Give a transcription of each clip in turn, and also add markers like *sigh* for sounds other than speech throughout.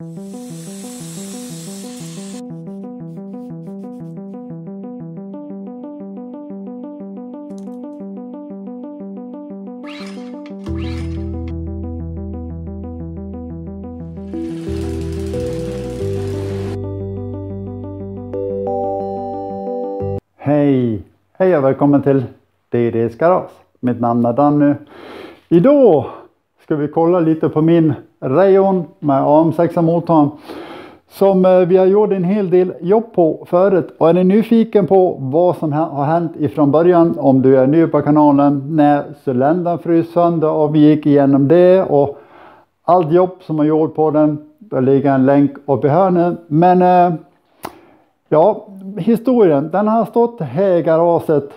Hej! Hej och välkommen till DDs Garage. Mitt namn är Danny. Idag ska vi kolla lite på min Rayon med AM6 motorn. Som eh, vi har gjort en hel del jobb på förut. Och är ni nyfiken på vad som har hänt ifrån början. Om du är ny på kanalen. När cylindern frös sönder och vi gick igenom det. Och allt jobb som har gjort på den. Det ligger en länk uppe i hörnet. Men eh, ja, historien den har stått här i garaget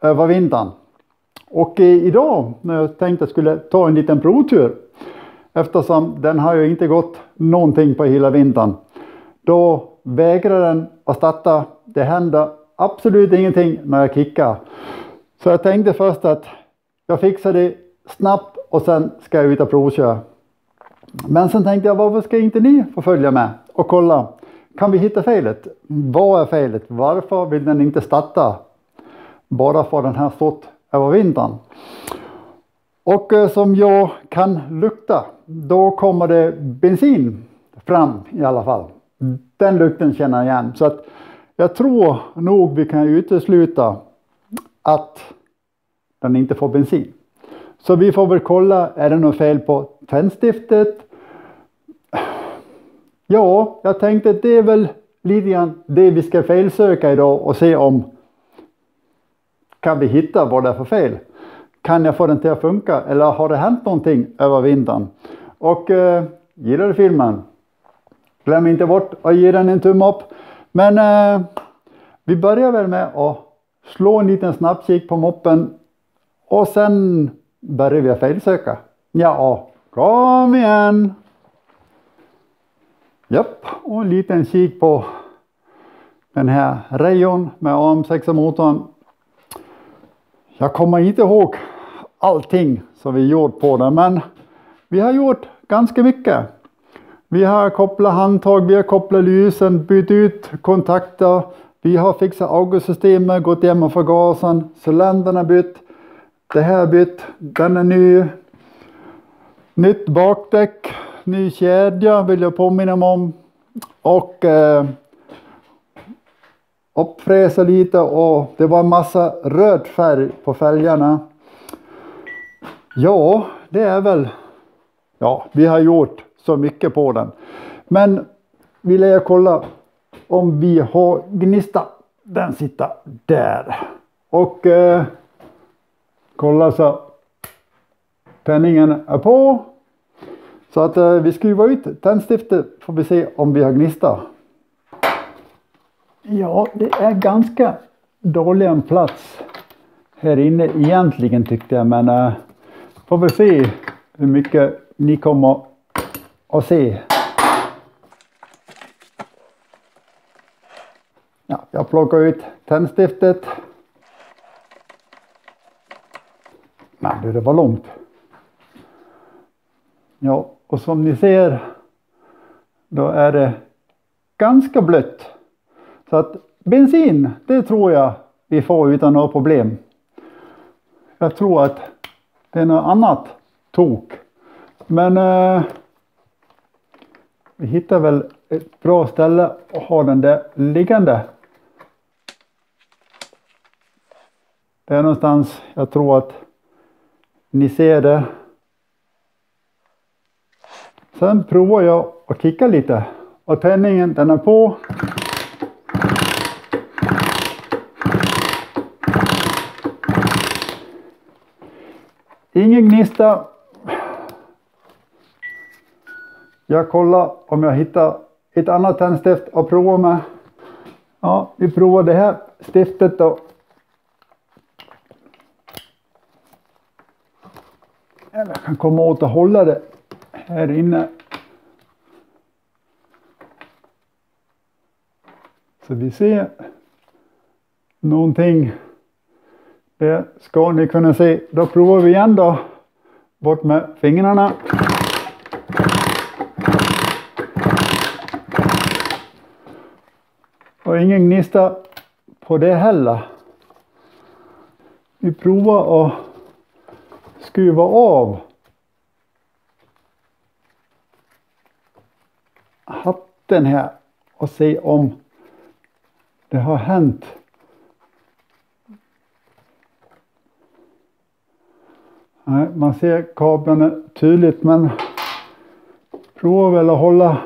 över vintern. Och idag när jag tänkte jag skulle ta en liten provtur eftersom den har ju inte gått någonting på hela vintern. Då vägrar den att starta. Det händer absolut ingenting när jag kickar. Så jag tänkte först att jag fixar det snabbt och sen ska jag ut och provköra. Men sen tänkte jag varför ska inte ni få följa med och kolla kan vi hitta felet? Vad är felet? Varför vill den inte starta? Bara för den har stått över vintern. Och eh, som jag kan lukta, då kommer det bensin fram i alla fall. Den lukten känner jag igen. Så att jag tror nog vi kan utesluta att den inte får bensin. Så vi får väl kolla, är det något fel på tändstiftet? Ja, jag tänkte att det är väl lite grann det vi ska felsöka idag och se om kan vi hitta vad det är för fel. Kan jag få den till att funka eller har det hänt någonting över vintern? Och eh, gillar du filmen? Glöm inte bort att ge den en tumme upp. Men eh, vi börjar väl med att slå en liten snabbkik på moppen och sen börjar vi att felsöka. Ja, kom igen! Japp, och en liten kik på den här Rayon med AM6 motorn. Jag kommer inte ihåg allting som vi gjort på den men vi har gjort ganska mycket. Vi har kopplat handtag, vi har kopplat lysen, bytt ut kontakter. Vi har fixat augustsystemet, gått igenom förgasaren, cylindern är bytt. Det här är bytt, den är ny. Nytt bakdäck, ny kedja vill jag påminna om. Och eh, uppfräsa lite och det var en massa röd färg på fälgarna. Ja, det är väl, ja vi har gjort så mycket på den. Men vill jag kolla om vi har gnista. Den sitter där. Och eh, kolla så tändningen är på. Så att eh, vi skruvar ut tändstiftet får vi se om vi har gnista. Ja, det är ganska dålig en plats här inne egentligen tyckte jag men äh, får vi se hur mycket ni kommer att se. Ja, jag plockar ut tändstiftet. Nej, det var långt. Ja, och som ni ser då är det ganska blött. Så att bensin, det tror jag vi får utan några problem. Jag tror att det är något annat tok. Men eh, vi hittar väl ett bra ställe att ha den där liggande. Det är någonstans, jag tror att ni ser det. Sen provar jag att kicka lite och tändningen den är på. Ingen gnista. Jag kollar om jag hittar ett annat tändstift att prova med. Ja, vi provar det här stiftet då. Eller jag kan komma åt att hålla det här inne. Så vi ser någonting. Det ska ni kunna se. Då provar vi igen då. Bort med fingrarna. Och ingen gnista på det heller. Vi provar att skruva av hatten här och se om det har hänt Nej, man ser kablarna tydligt men prova väl att hålla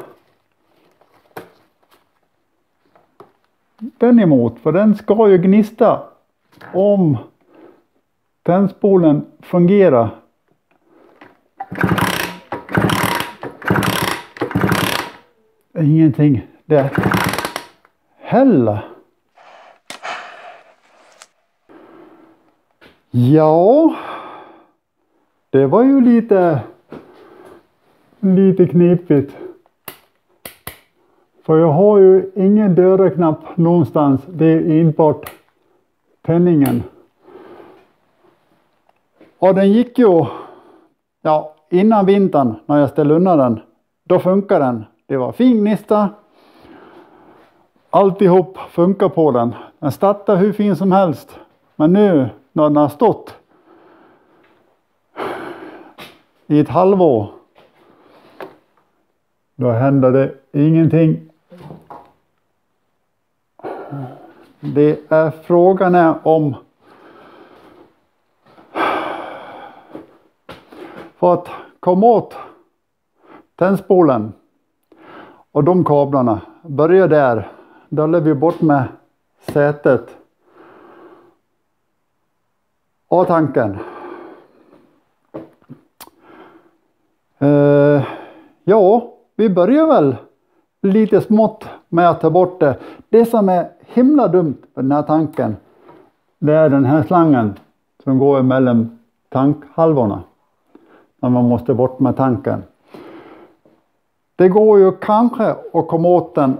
den emot för den ska ju gnista om tändspolen fungerar. Ingenting där heller. Ja, det var ju lite, lite knepigt. För jag har ju ingen dörrknapp någonstans. Det är enbart tändningen. Och den gick ju, ja, innan vintern när jag ställde undan den. Då funkar den. Det var fin gnista. Alltihop funkar på den. Den startar hur fin som helst. Men nu när den har stått i ett halvår. Då händer det ingenting. Det är frågan är om för att komma åt tändspolen och de kablarna, börja där. Då vi bort med sätet och tanken. Eh, ja, vi börjar väl lite smått med att ta bort det. Det som är himla dumt med den här tanken, det är den här slangen som går emellan tankhalvorna. När man måste bort med tanken. Det går ju kanske att komma åt den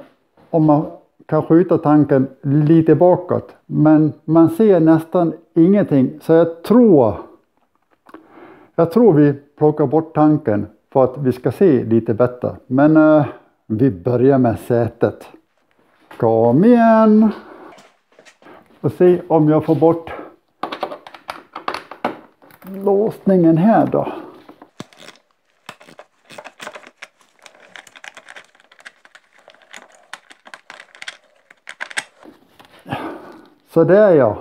om man kan skjuta tanken lite bakåt. Men man ser nästan ingenting. Så jag tror, jag tror vi plocka bort tanken för att vi ska se lite bättre. Men eh, vi börjar med sätet. Kom igen! Och se om jag får bort låsningen här då. Så där ja.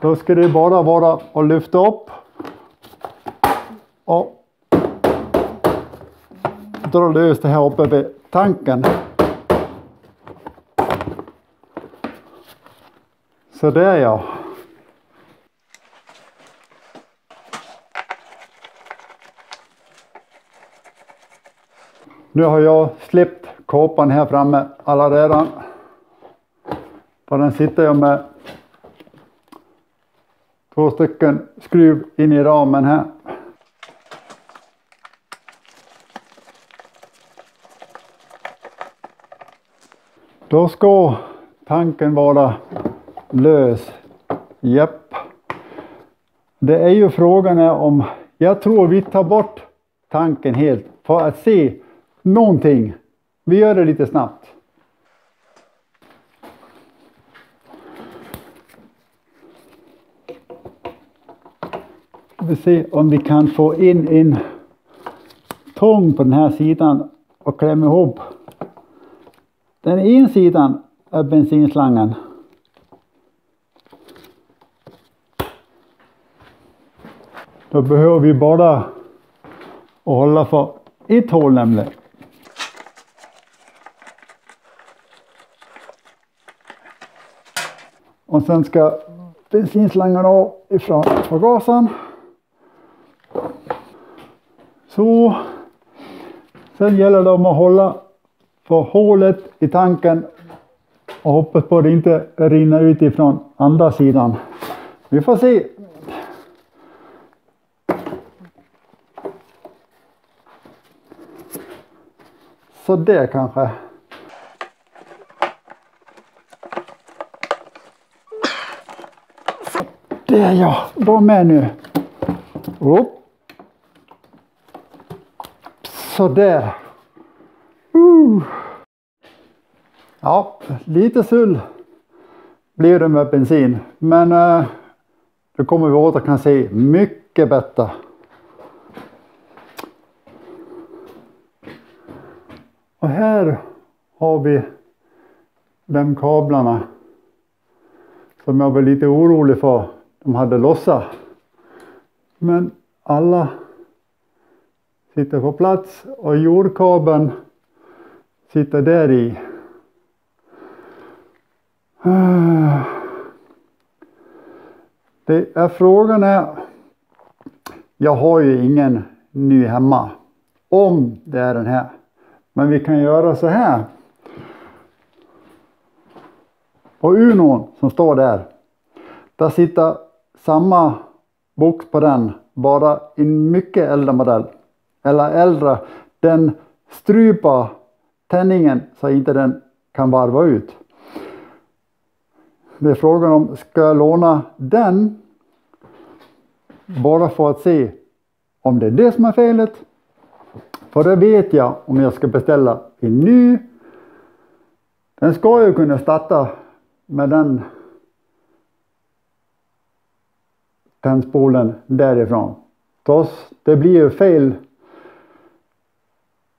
Då ska det bara vara att lyfta upp och dra lös det här uppe vid tanken. Så där ja. Nu har jag släppt kåpan här framme alla redan. På den sitter jag med två stycken skruv in i ramen här. Då ska tanken vara lös. Japp. Det är ju frågan är om, jag tror vi tar bort tanken helt för att se någonting. Vi gör det lite snabbt. vi se om vi kan få in en tång på den här sidan och klämma ihop. Den ena sidan är bensinslangen. Då behöver vi bara hålla för ett hål nämligen. Och sen ska bensinslangen av ifrån förgasaren. Så. Sen gäller det om att hålla på hålet i tanken och hoppas på att det inte rinner ut ifrån andra sidan. Vi får se. Så det kanske. Det ja, var med nu. Upp. Så där. Ja, lite sull blir det med bensin. Men eh, det kommer vi åter kan se mycket bättre. Och här har vi de kablarna som jag var lite orolig för. De hade lossat. Men alla sitter på plats och jordkabeln sitter där i. *sighs* Det är frågan är, jag har ju ingen ny hemma. Om det är den här. Men vi kan göra så här. På Unon som står där. Där sitter samma box på den. Bara en mycket äldre modell. Eller äldre. Den stryper tändningen så inte den kan varva ut. Det är frågan om, ska jag låna den? Bara för att se om det är det som är felet. För det vet jag om jag ska beställa en ny. Den ska ju kunna starta med den tändspolen därifrån. Trots det blir ju fel.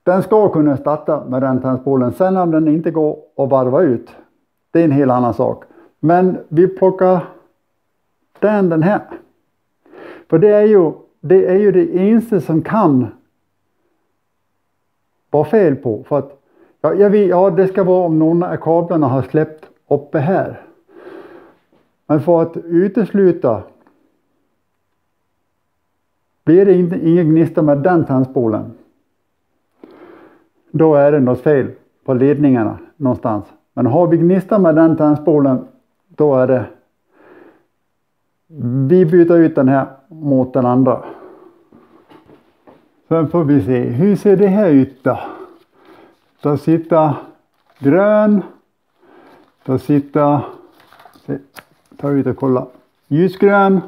Den ska kunna starta med den tändspolen. Sen om den inte går att varva ut. Det är en helt annan sak. Men vi plockar den, den här. För det är ju det, är ju det enda som kan vara fel på. För att, ja, jag vet, ja, det ska vara om någon av kablarna har släppt uppe här. Men för att utesluta blir det inte, ingen gnista med den tandspolen. Då är det något fel på ledningarna någonstans. Men har vi gnista med den tandspolen då är det vi byter ut den här mot den andra. Sen får vi se, hur ser det här ut då? Där sitter grön. Där sitter, ta ut och kolla, ljusgrön.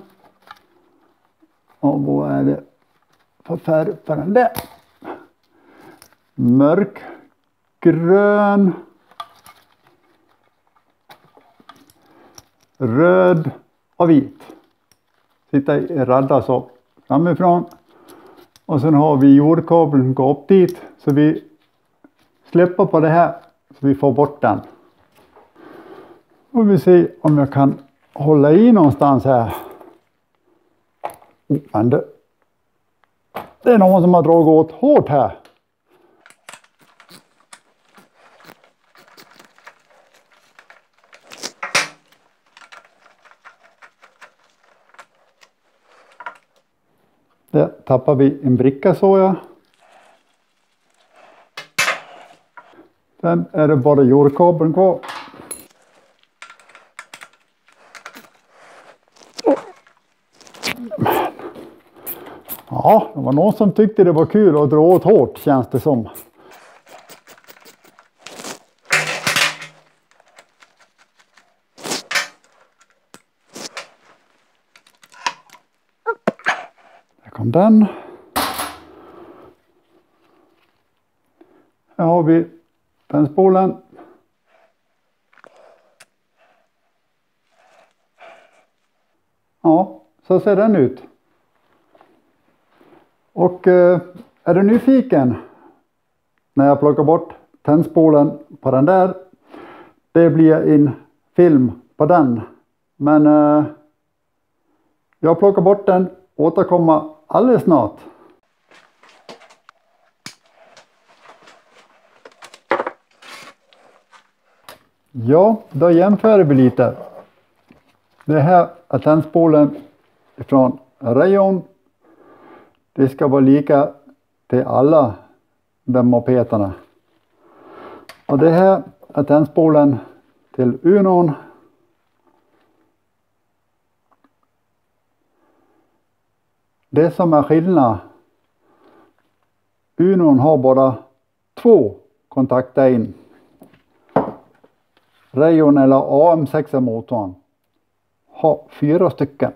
Och vad är det för färg på den där? Mörkgrön. Röd och vit. Sitta i radda så framifrån. Och sen har vi jordkabeln som går upp dit. Så vi släpper på det här så vi får bort den. Och vi se om jag kan hålla i någonstans här. Oh, men det, det är någon som har dragit åt hårt här. Där tappar vi en bricka såg jag. Sen är det bara jordkabeln kvar. Ja, det var någon som tyckte det var kul att dra åt hårt känns det som. Den. Här har vi tändspolen. Ja, så ser den ut. Och eh, är du nyfiken när jag plockar bort tändspolen på den där. Det blir en film på den. Men eh, jag plockar bort den, återkommer alldeles snart. Ja, då jämför vi lite. Det här är tändspolen från Rayon. Det ska vara lika till alla de mopeterna. Och det här är tändspolen till Unon Det som är skillnad. Unon har bara två kontakter in. Rayon eller AM6 motorn har fyra stycken.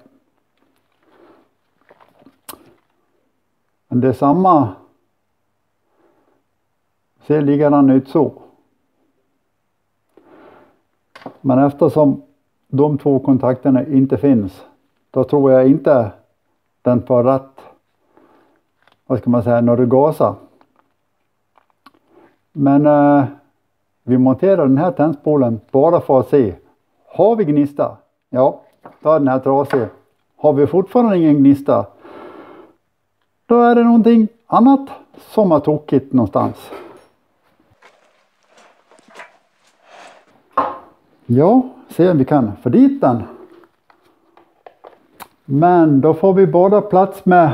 Men det är samma. Ser likadan ut så. Men eftersom de två kontakterna inte finns, då tror jag inte den får rätt, vad ska man säga, när du gasar. Men eh, vi monterar den här tändspolen bara för att se, har vi gnista? Ja, då är den här trasig. Har vi fortfarande ingen gnista, då är det någonting annat som har tokigt någonstans. Ja, se om vi kan få dit den. Men då får vi båda plats med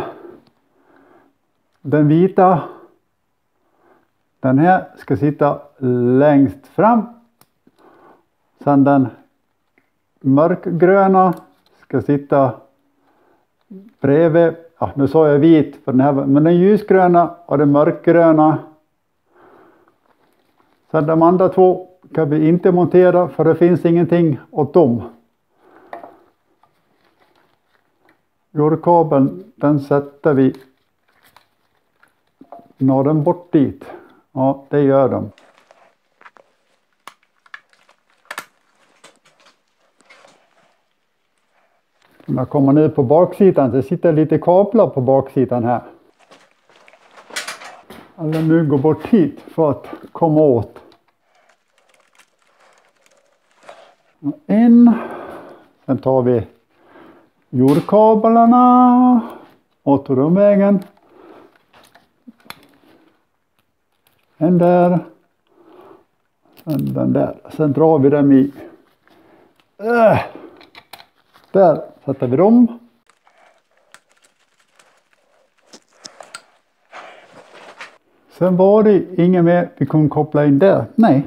den vita. Den här ska sitta längst fram. Sen den mörkgröna ska sitta bredvid, ja, nu sa jag vit, för den här, men den ljusgröna och den mörkgröna. Sen de andra två kan vi inte montera för det finns ingenting åt dem. Jordkabeln den sätter vi når den bort dit. Ja, det gör de. Om jag kommer ner på baksidan, det sitter lite kablar på baksidan här. Alla nu går bort hit för att komma åt. En. Sen tar vi jordkablarna åt vägen. En där. Sen den där. Sen drar vi dem i. Äh. Där sätter vi dem. Sen var det inget mer vi kunde koppla in där. Nej.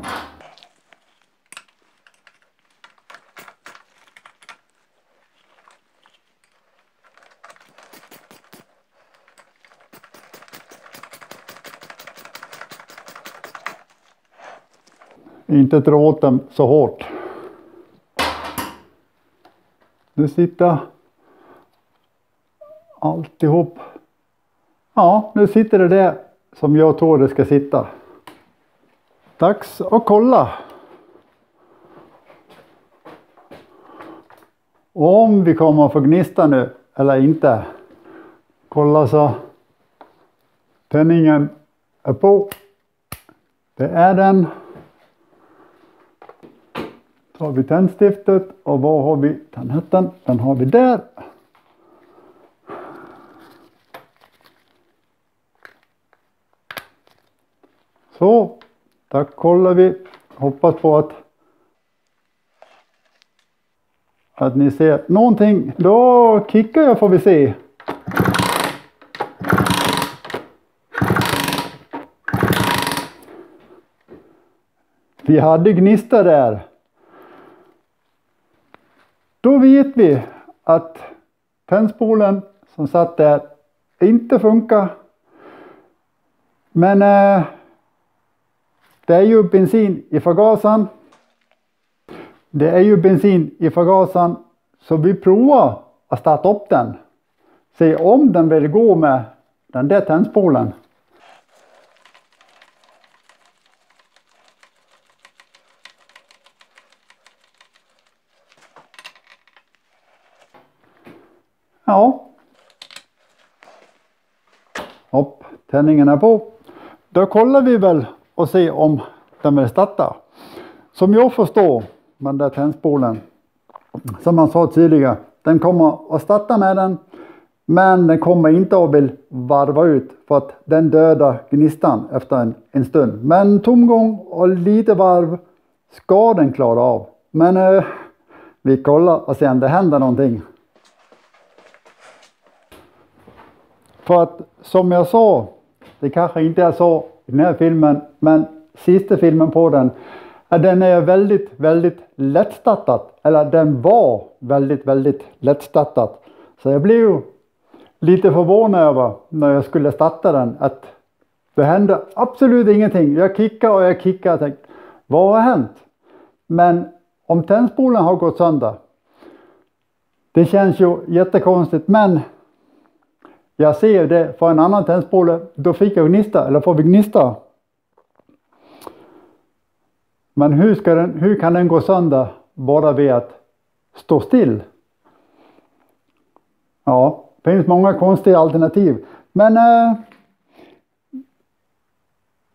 Inte dra åt dem så hårt. Nu sitter alltihop. Ja, nu sitter det där som jag tror det ska sitta. Dags att kolla. Om vi kommer att få gnista nu eller inte. Kolla så tändningen är på. Det är den. Så har vi tändstiftet och var har vi tandhätten? Den har vi där. Så, där kollar vi. Hoppas på att att ni ser någonting. Då kickar jag får vi se. Vi hade gnista där. Då vet vi att tändspolen som satt där inte funkar. Men eh, det är ju bensin i förgasaren. Det är ju bensin i förgasaren så vi provar att starta upp den. Se om den vill gå med den där tändspolen. Ja. hopp, tändningen är på. Då kollar vi väl och ser om den vill starta. Som jag förstår med den där tändspolen, som man sa tidigare, den kommer att starta med den, men den kommer inte att vill varva ut för att den dödar gnistan efter en, en stund. Men tomgång och lite varv ska den klara av. Men eh, vi kollar och ser om det händer någonting. För att som jag sa, det kanske inte är så i den här filmen, men sista filmen på den, den är väldigt, väldigt lättstartad. Eller den var väldigt, väldigt lättstartad. Så jag blev ju lite förvånad över när jag skulle starta den att det hände absolut ingenting. Jag kickade och jag kickade och tänkte, vad har hänt? Men om tändspolen har gått sönder, det känns ju jättekonstigt men jag ser det för en annan tändspole, då fick jag gnista, eller får vi gnista? Men hur, ska den, hur kan den gå sönder bara vid att stå still. Ja, det finns många konstiga alternativ. Men eh,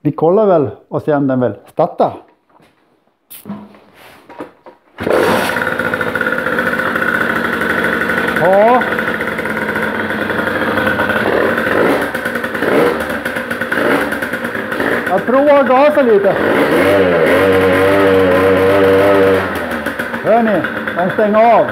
vi kollar väl och ser om den vill starta. Ja. Prova att gasa lite. Hör ni? Den stänger av.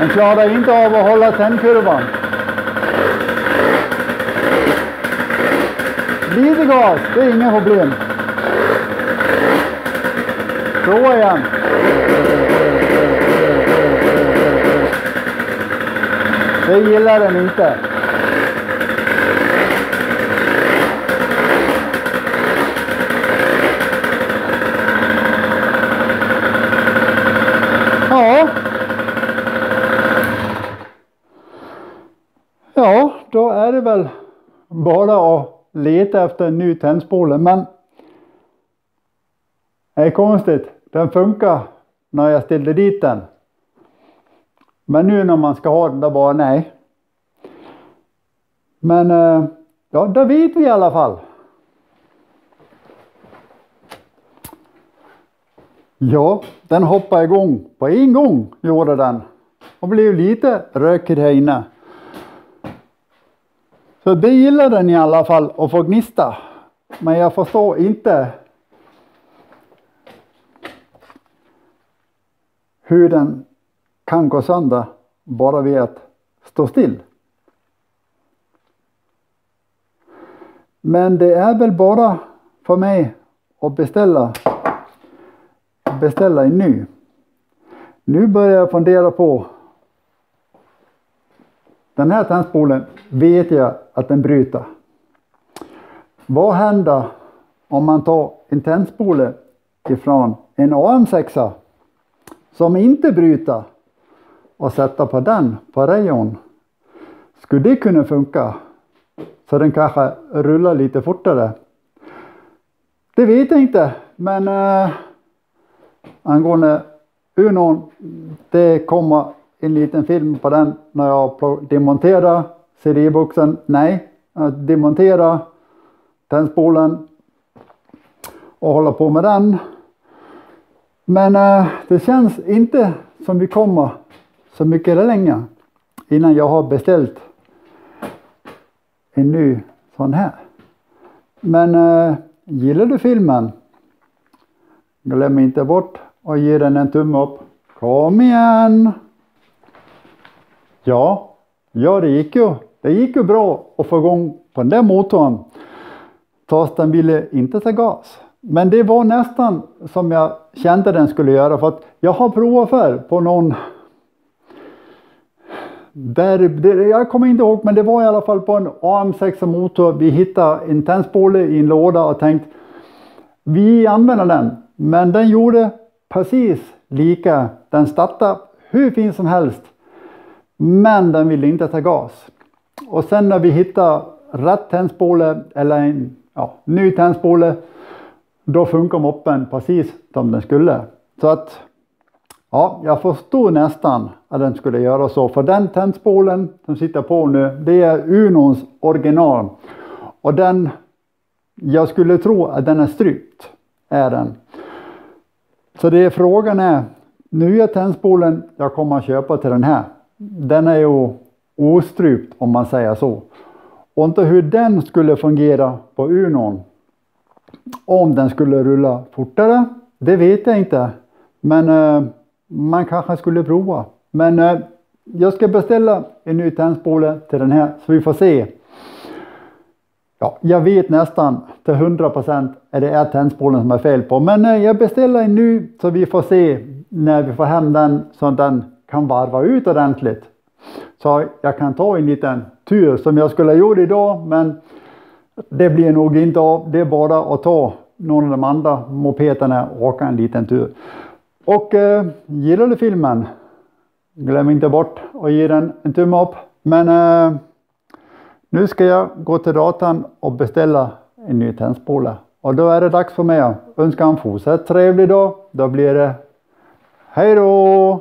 Den klarar inte av att hålla tändkurvan. Lite gas, det är inga problem. Prova igen. Det gillar den inte. Ja. Ja, då är det väl bara att leta efter en ny tändspole. Men det är konstigt. Den funkar när jag ställde dit den. Men nu när man ska ha den där bara, nej. Men eh, ja, det vet vi i alla fall. Ja, den hoppade igång på en gång, gjorde den. Och blev lite rökig här inne. Så det gillar den i alla fall, att få gnista. Men jag förstår inte hur den kan gå sönder bara vid att stå still. Men det är väl bara för mig att beställa, beställa en ny. Nu börjar jag fundera på den här tändspolen vet jag att den bryter. Vad händer om man tar en tändspole ifrån en AM6 som inte bryter och sätta på den på rayon? Skulle det kunna funka? Så den kanske rullar lite fortare? Det vet jag inte, men äh, angående Unon, det kommer en liten film på den när jag demonterar CD-boxen. Nej, att demontera tändspolen och hålla på med den. Men äh, det känns inte som vi kommer så mycket länge innan jag har beställt en ny sån här. Men eh, gillar du filmen? Glöm inte bort att ge den en tumme upp. Kom igen! Ja, ja det gick ju. Det gick ju bra att få igång på den där motorn. Fast den ville inte ta gas. Men det var nästan som jag kände den skulle göra för att jag har provat för på någon där, där, jag kommer inte ihåg men det var i alla fall på en AM6 motor. Vi hittade en tändspole i en låda och tänkte, vi använder den. Men den gjorde precis lika. Den startade hur fint som helst. Men den ville inte ta gas. Och sen när vi hittade rätt tändspole eller en ja, ny tändspole. Då funkar moppen precis som den skulle. Så att ja, jag förstod nästan att den skulle göra så. För den tändspolen som sitter på nu, det är Unons original. Och den, jag skulle tro att den är strypt. Är den. Så det är frågan är, nya tändspolen jag kommer att köpa till den här den är ju ostrypt om man säger så. Och inte hur den skulle fungera på Unon. Om den skulle rulla fortare, det vet jag inte. Men eh, man kanske skulle prova. Men eh, jag ska beställa en ny tändspole till den här så vi får se. Ja, jag vet nästan till 100% att det är tändspolen som är fel på. Men eh, jag beställer en ny så vi får se när vi får hem den så att den kan varva ut ordentligt. Så jag kan ta en liten tur som jag skulle ha gjort idag men det blir nog inte av. Det är bara att ta någon av de andra mopederna och åka en liten tur. Och eh, gillar du filmen? Glöm inte bort att ge den en tumme upp. Men eh, Nu ska jag gå till datorn och beställa en ny tändspole. Och då är det dags för mig att önska en fortsatt trevlig dag. Då blir det hej då!